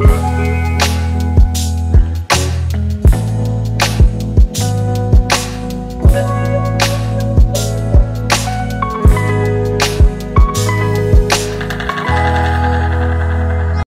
Bye.